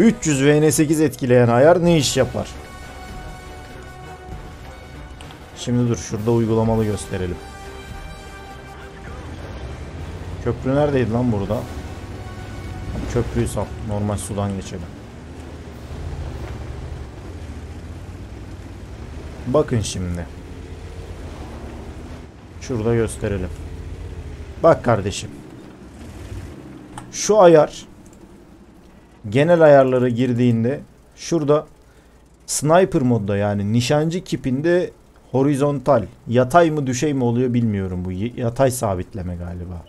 300 VN8 etkileyen ayar ne iş yapar? Şimdi dur şurada uygulamalı gösterelim. Köprü neredeydi lan burada? Köprüyü sal. Normal sudan geçelim. Bakın şimdi. Şurada gösterelim. Bak kardeşim. Şu ayar genel ayarlara girdiğinde şurada sniper modda yani nişancı kipinde horizontal yatay mı düşey mi oluyor bilmiyorum bu yatay sabitleme galiba.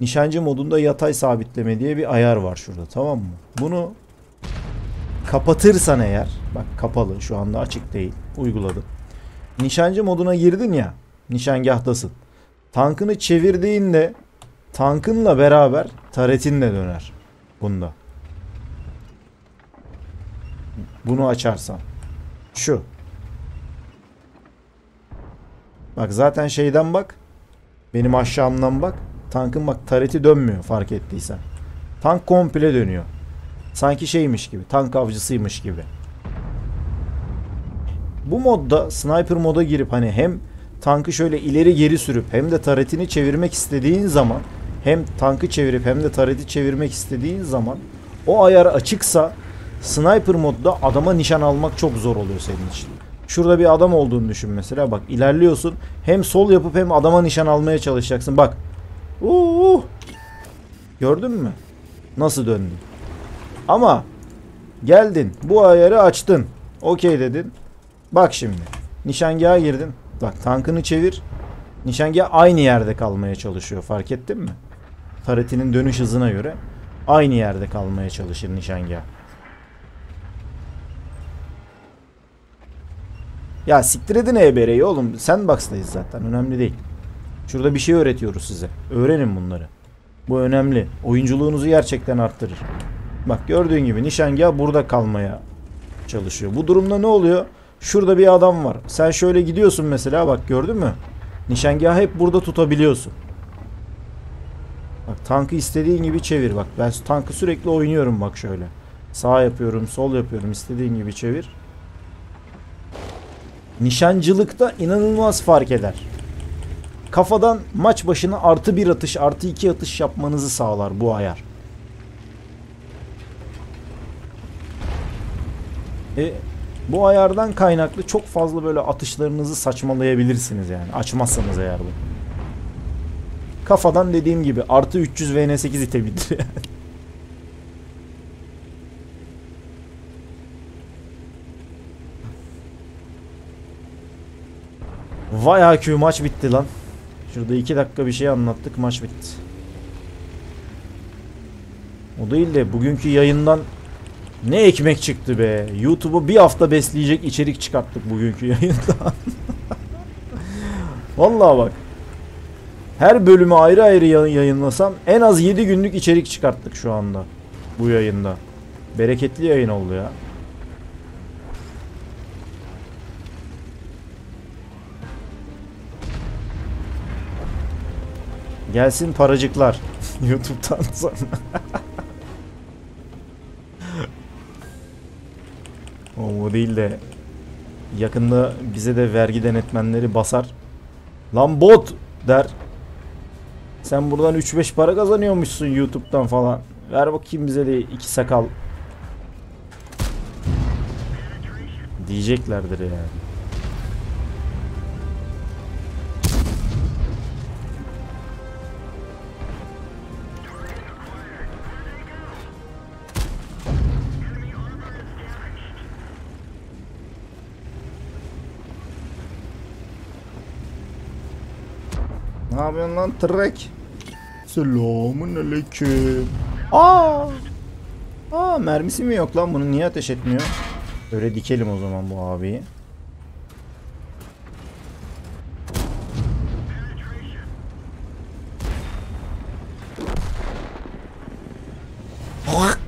Nişancı modunda yatay sabitleme diye bir ayar var şurada tamam mı? Bunu kapatırsan eğer bak kapalı şu anda açık değil uyguladım. Nişancı moduna girdin ya nişangahtasın. Tankını çevirdiğinde tankınla beraber taretin de döner bunda. Bunu açarsan. Şu. Bak zaten şeyden bak. Benim aşağımdan bak. Tankın bak tareti dönmüyor fark ettiysen. Tank komple dönüyor. Sanki şeymiş gibi. Tank avcısıymış gibi. Bu modda sniper moda girip hani hem tankı şöyle ileri geri sürüp hem de taretini çevirmek istediğin zaman hem tankı çevirip hem de tareti çevirmek istediğin zaman o ayar açıksa sniper modda adama nişan almak çok zor oluyor senin için. Şurada bir adam olduğunu düşün mesela bak ilerliyorsun hem sol yapıp hem adama nişan almaya çalışacaksın bak. Uuu. Gördün mü? Nasıl döndün? Ama geldin bu ayarı açtın. Okey dedin. Bak şimdi. Nişangaha girdin. Bak tankını çevir. Nişangah aynı yerde kalmaya çalışıyor. Fark ettin mi? Taretinin dönüş hızına göre aynı yerde kalmaya çalışır nişangah. Ya siktir edin EBR'yi oğlum. Sandbox'tayız zaten. Önemli değil. Şurada bir şey öğretiyoruz size. Öğrenin bunları. Bu önemli. Oyunculuğunuzu gerçekten arttırır. Bak gördüğün gibi nişangah burada kalmaya çalışıyor. Bu durumda ne oluyor? Şurada bir adam var. Sen şöyle gidiyorsun mesela bak gördün mü? Nişangahı hep burada tutabiliyorsun. Bak tankı istediğin gibi çevir bak. Ben tankı sürekli oynuyorum bak şöyle. Sağ yapıyorum, sol yapıyorum. istediğin gibi çevir. Nişancılıkta inanılmaz fark eder. Kafadan maç başına artı bir atış, artı iki atış yapmanızı sağlar bu ayar. E, bu ayardan kaynaklı çok fazla böyle atışlarınızı saçmalayabilirsiniz yani. Açmazsanız eğer bu. Kafadan dediğim gibi artı 300 VN8 itebilir. Vay AQ maç bitti lan. Şurada 2 dakika bir şey anlattık maç bitti. O değil de bugünkü yayından ne ekmek çıktı be. YouTube'u bir hafta besleyecek içerik çıkarttık bugünkü yayından. Vallahi bak. Her bölümü ayrı ayrı yayınlasam en az 7 günlük içerik çıkarttık şu anda. Bu yayında. Bereketli yayın oldu ya. Gelsin paracıklar. YouTube'dan sonra. o değil de yakında bize de vergi denetmenleri basar. Lan bot der. Sen buradan 3-5 para kazanıyormuşsun YouTube'dan falan. Ver bakayım bize de iki sakal. Diyeceklerdir yani. Ne yapıyorsun lan trek? Selamun aleyküm. Aa! Aa mermisi mi yok lan bunu niye ateş etmiyor? Öyle dikelim o zaman bu abiyi. What?